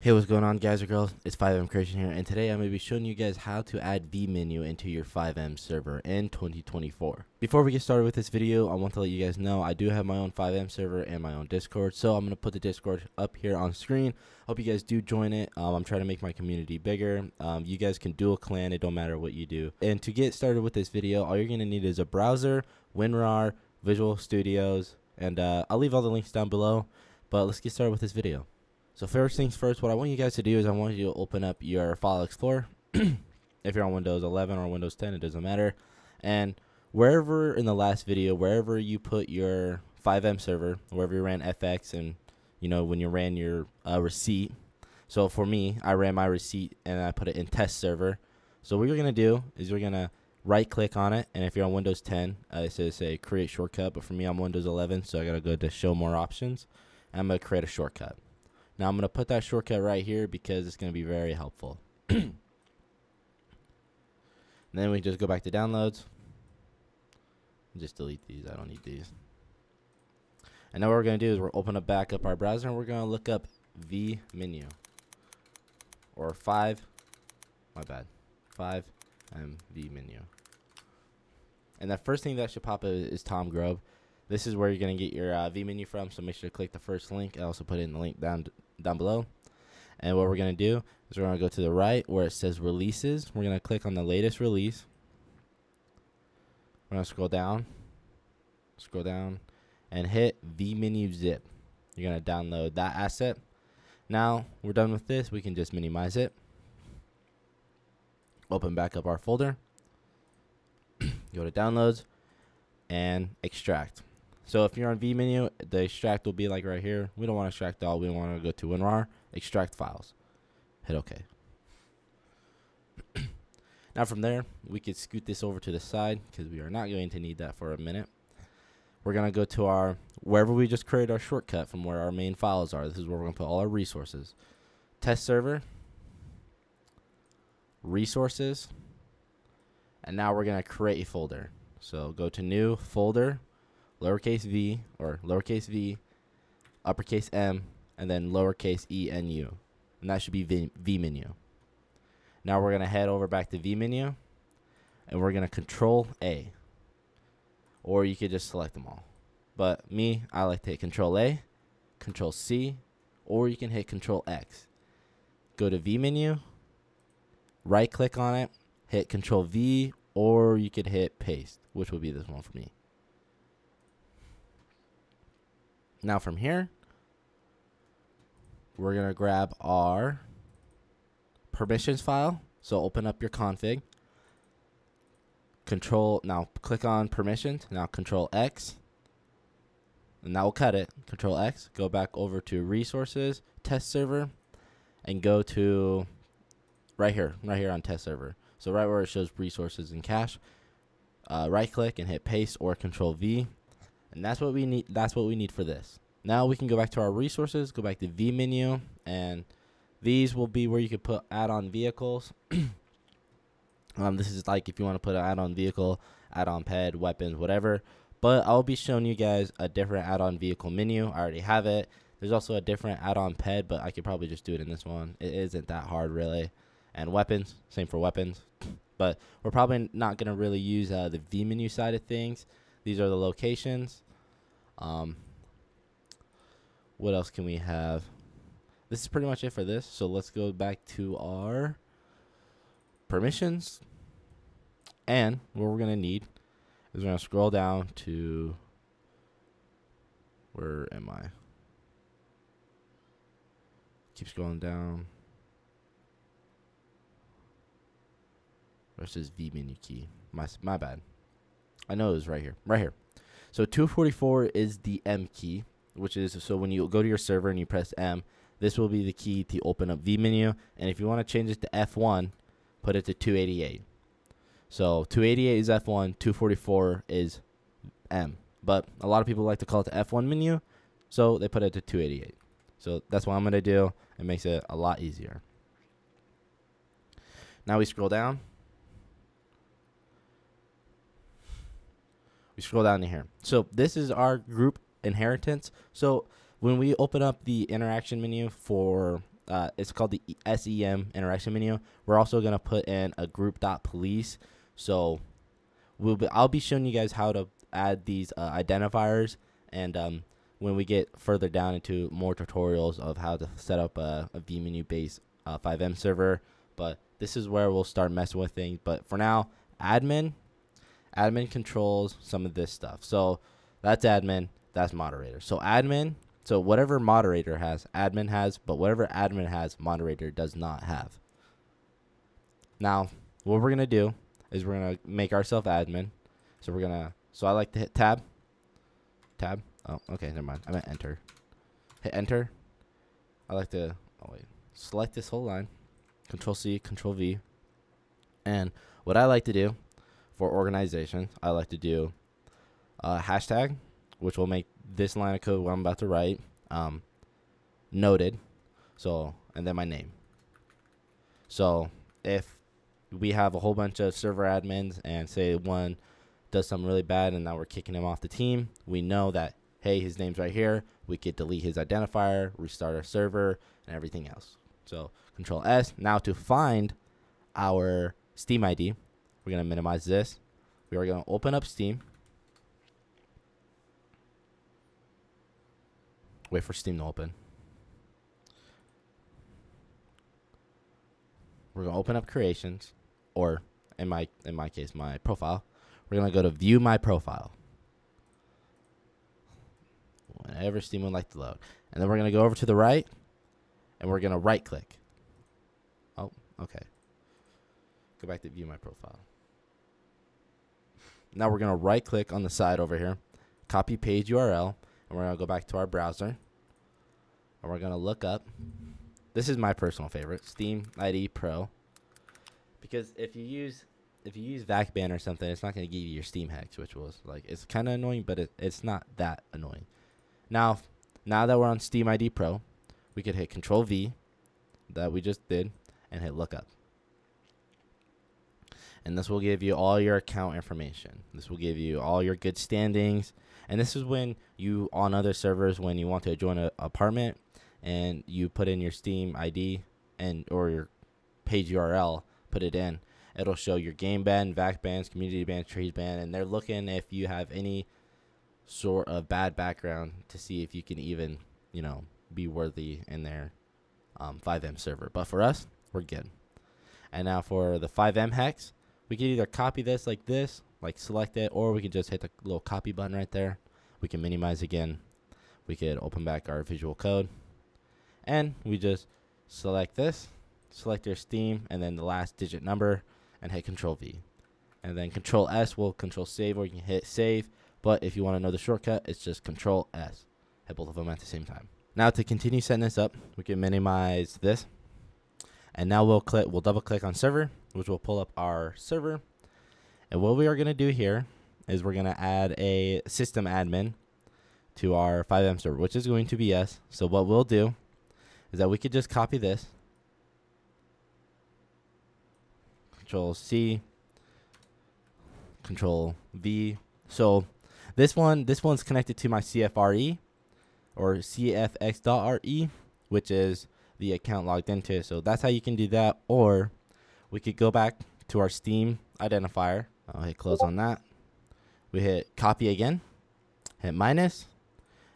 Hey, what's going on, guys or girls? It's FiveM Creation here, and today I'm going to be showing you guys how to add vMenu into your FiveM server in 2024. Before we get started with this video, I want to let you guys know I do have my own FiveM server and my own Discord, so I'm going to put the Discord up here on screen. Hope you guys do join it. Um, I'm trying to make my community bigger. Um, you guys can dual clan, it don't matter what you do. And to get started with this video, all you're going to need is a browser, WinRAR, Visual Studios, and uh, I'll leave all the links down below. But let's get started with this video. So first things first, what I want you guys to do is I want you to open up your File Explorer. if you're on Windows 11 or Windows 10, it doesn't matter. And wherever in the last video, wherever you put your 5M server, wherever you ran FX and, you know, when you ran your uh, recipe. So for me, I ran my recipe and I put it in test server. So what you're going to do is you're going to right click on it. And if you're on Windows 10, uh, it says say create shortcut. But for me, I'm Windows 11, so I got to go to show more options. And I'm going to create a shortcut. Now I'm going to put that shortcut right here because it's going to be very helpful. then we just go back to downloads. Just delete these. I don't need these. And now what we're going to do is we're open up back up our browser and we're going to look up V menu or 5 my bad 5 and vMenu. And the first thing that should pop up is TomGrobbe. This is where you're going to get your uh, vMenu from, so make sure to click the first link. I also put in the link down down below. And what we're going to do is we're going to go to the right where it says releases. We're going to click on the latest release. We're going to scroll down, scroll down, and hit vMenu zip. You're going to download that asset. Now we're done with this. We can just minimize it. Open back up our folder. go to downloads and extract. So if you're on vMenu, the extract will be like right here. We don't want to extract all. We want to go to WinRAR, extract files. Hit OK. now from there, we could scoot this over to the side because we are not going to need that for a minute. We're going to go to our, wherever we just created our shortcut from where our main files are. This is where we're going to put all our resources. Test server, resources, and now we're going to create a folder. So go to new folder lowercase v or lowercase v, uppercase m, and then lowercase e n u. And that should be v, vMenu. Now we're going to head over back to vMenu and we're going to control A. Or you could just select them all. But me, I like to hit control A, control C, or you can hit control X. Go to vMenu, right click on it, hit control V, or you could hit paste, which would be this one for me. Now from here, we're going to grab our permissions file. So open up your config. Control, now click on permissions. Now control X. And that will cut it. Control X. Go back over to resources, test server, and go to right here, right here on test server. So right where it shows resources and cache, uh, right click and hit paste or control V and that's what we need. That's what we need for this. Now we can go back to our resources, go back to vMenu, and these will be where you can put add-on vehicles. um, this is like if you want to put an add-on vehicle, add-on ped, weapons, whatever. But I'll be showing you guys a different add-on vehicle menu. I already have it. There's also a different add-on ped, but I could probably just do it in this one. It isn't that hard, really. And weapons, same for weapons. But we're probably not going to really use uh, the vMenu side of things. These are the locations. Um, what else can we have? This is pretty much it for this. So let's go back to our permissions. And what we're going to need is we're going to scroll down to where am I? Keep scrolling down. This vMenu key? My my bad. I know it was right here. Right here. So 244 is the M key, which is so when you go to your server and you press M, this will be the key to open up the menu. And if you want to change it to F1, put it to 288. So 288 is F1, 244 is M. But a lot of people like to call it the F1 menu, so they put it to 288. So that's what I'm going to do. It makes it a lot easier. Now we scroll down we scroll down to here. So this is our group inheritance. So when we open up the interaction menu for uh, it's called the SEM interaction menu. We're also gonna put in a group dot police. So we'll be, I'll be showing you guys how to add these uh, identifiers and um, when we get further down into more tutorials of how to set up a, a vMenu based uh, FiveM server. But this is where we'll start messing with things. But for now, admin, admin controls some of this stuff. So that's admin, that's moderator. So admin, so whatever moderator has, admin has, but whatever admin has, moderator does not have. Now, what we're gonna do is we're gonna make ourselves admin. So we're gonna, so I like to hit tab, tab. Oh, okay, never mind. I meant enter. Hit enter. I like to, oh wait, select this whole line. Control C, Control V. And what I like to do for organizations, I like to do a hashtag, which will make this line of code what I'm about to write um, noted. So, and then my name. So, if we have a whole bunch of server admins and say one does something really bad and now we're kicking him off the team, we know that, hey, his name's right here. We could delete his identifier, restart our server, and everything else. So, Control S. Now to find our Steam ID, we're going to minimize this. We are going to open up Steam. Wait for Steam to open. We're going to open up creations or in my in my case my profile. We're going to go to view my profile. Whenever Steam would like to load. And then we're going to go over to the right and we're going to right click. Oh, okay. Go back to view my profile. Now we're going to right click on the side over here, copy page URL, and we're going to go back to our browser. And we're going to look up. This is my personal favorite, Steam ID Pro. Because if you use if you use VACBAN or something, it's not going to give you your Steam hex, which was like it's kind of annoying, but it, it's not that annoying. Now, now that we're on Steam ID Pro, we could hit Control V, that we just did, and hit lookup. And this will give you all your account information. This will give you all your good standings. And this is when you, on other servers, when you want to join an apartment and you put in your Steam ID and or your page URL, put it in. It'll show your game ban, VAC bans, community ban, trees ban, and they're looking if you have any sort of bad background to see if you can even, you know, be worthy in their um, FiveM server. But for us, we're good. And now for the FiveM hex, we can either copy this like this, like select it, or we can just hit the little copy button right there. We can minimize again. We could open back our visual code. And we just select this, select your Steam, and then the last digit number, and hit Control V. And then Control S will control save, or you can hit save. But if you want to know the shortcut, it's just Control S. Hit both of them at the same time. Now to continue setting this up, we can minimize this. And now we'll click, we'll double click on server, which will pull up our server. And what we are going to do here is we're going to add a system admin to our FiveM server, which is going to be us. So what we'll do is that we could just copy this. Control C, Control V. So this one, this one's connected to my CFRE or CFX.RE, which is the account logged into. So that's how you can do that. Or we could go back to our Steam identifier. I'll hit close on that. We hit copy again, hit minus,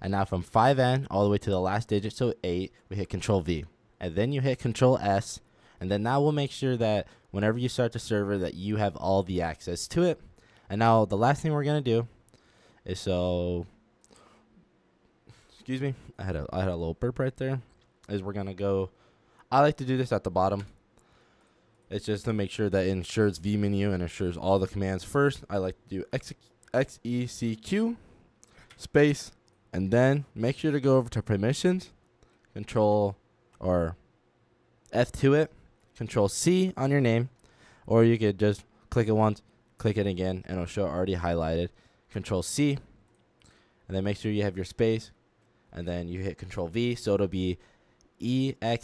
and now from 5N all the way to the last digit, so 8, we hit Control V. And then you hit Control S, and then now we'll make sure that whenever you start the server that you have all the access to it. And now the last thing we're going to do is so excuse me, I had a I had a little burp right there. Is we're going to go I like to do this at the bottom. It's just to make sure that it ensures vMenu and ensures all the commands first. I like to do X, XECQ space and then make sure to go over to permissions, control or F2 it, control C on your name, or you could just click it once, click it again, and it'll show already highlighted. Control C, and then make sure you have your space, and then you hit Control V, so it'll be exec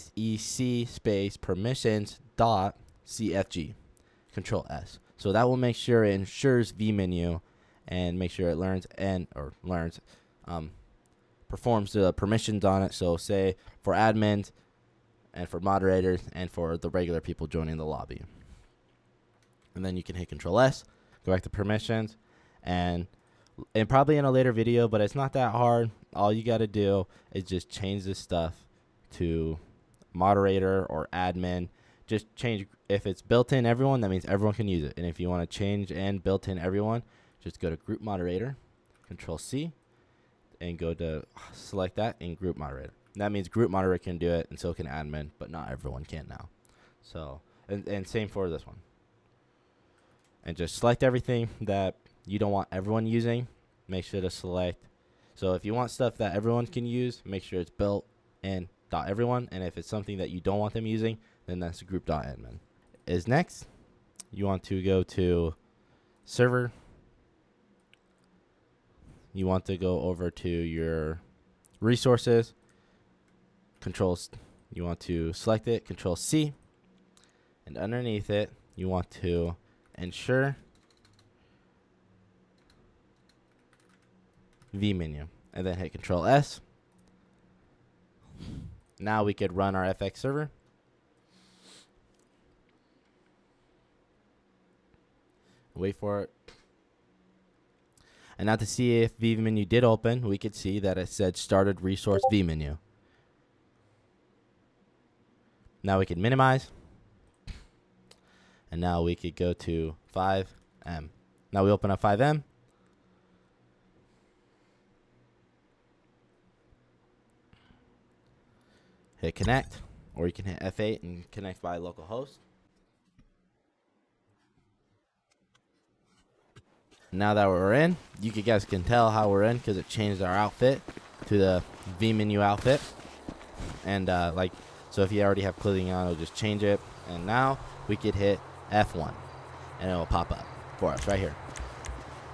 space permissions dot cfg. Control S. So that will make sure it ensures vMenu and make sure it learns and or learns um, performs the permissions on it. So say for admins, and for moderators and for the regular people joining the lobby. And then you can hit Control S, go back to permissions, and and probably in a later video, but it's not that hard. All you got to do is just change this stuff to moderator or admin. Just change if it's built in everyone, that means everyone can use it. And if you want to change and built in everyone, just go to group moderator, control C, and go to select that in group moderator. that means group moderator can do it and so can admin, but not everyone can now. So, and, and same for this one. And just select everything that you don't want everyone using. Make sure to select. So if you want stuff that everyone can use, make sure it's built in dot everyone. And if it's something that you don't want them using, then that's group admin. Is next, you want to go to server you want to go over to your resources, controls, you want to select it, control C, and underneath it, you want to ensure vMenu, and then hit control S. Now we could run our FX server. Wait for it. And now to see if vMenu did open, we could see that it said started resource vMenu. Now we can minimize. And now we could go to FiveM. Now we open up FiveM. Hit connect, or you can hit F8 and connect by localhost. Now that we're in, you guys can tell how we're in because it changed our outfit to the vMenu outfit. And uh, like, so if you already have clothing on, it'll just change it. And now we could hit F1 and it will pop up for us right here.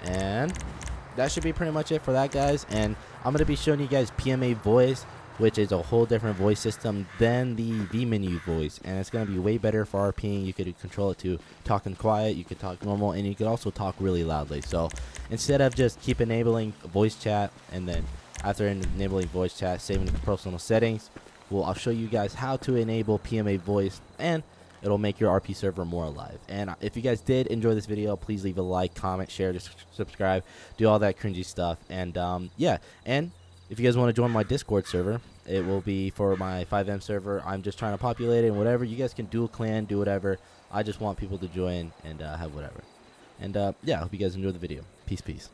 And that should be pretty much it for that, guys. And I'm going to be showing you guys PMA voice which is a whole different voice system than the vMenu voice, and it's going to be way better for RPing. You could control it to talking quiet, you could talk normal, and you could also talk really loudly. So instead of just keep enabling voice chat and then after enabling voice chat, saving the personal settings, well, I'll show you guys how to enable PMA voice and it'll make your RP server more alive. And if you guys did enjoy this video, please leave a like, comment, share, just subscribe, do all that cringy stuff. And um, yeah, and if you guys want to join my Discord server, it will be for my FiveM server. I'm just trying to populate it and whatever. You guys can do a clan, do whatever. I just want people to join and uh, have whatever. And uh, yeah, I hope you guys enjoy the video. Peace, peace.